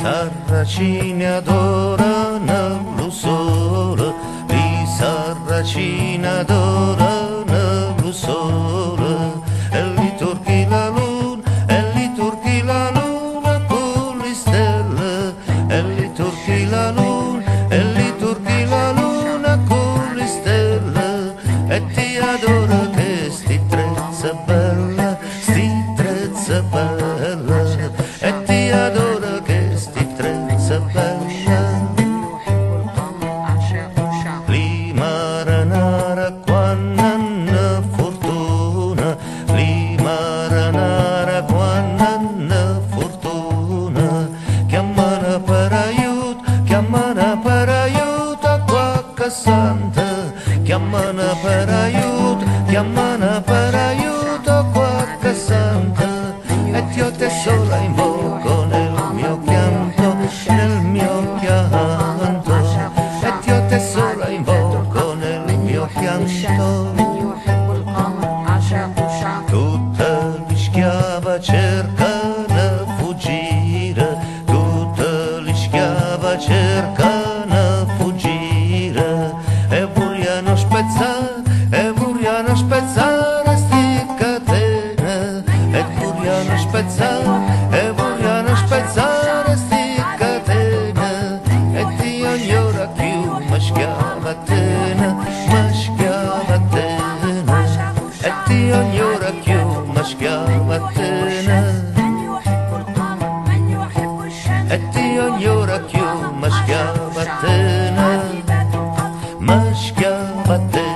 sarracini adorano lo sole, i sarracini adorano lo sole, e li turchi la luna, e li turchi la luna con le stelle, e li turchi la luna, e li turchi la luna con le stelle, e ti adoro che sti trezza bella, sti trezza bella, qualche santa, chiamano per aiuto, chiamano per aiuto qualche santa, e Dio te sola invoco nel mio pianto, nel mio pianto, e Dio te sola invoco nel mio pianto. Tutte le schiave cercano fuggire, tutte le schiave cercano σπέτσα, να σπέτσα, στην κατένα. Εμβούρια να σπέτσα, εμβούρια να σπέτσα, στην κατένα. Ετίον γιώρα κιού, μασκιά βατένα, μασκιά βατένα. Ετίον γιώρα κιού, μασκιά βατένα. Ετίον γιώρα κιού, μασκιά βατένα. Κιού, μασκιά βατένα. Mas que abater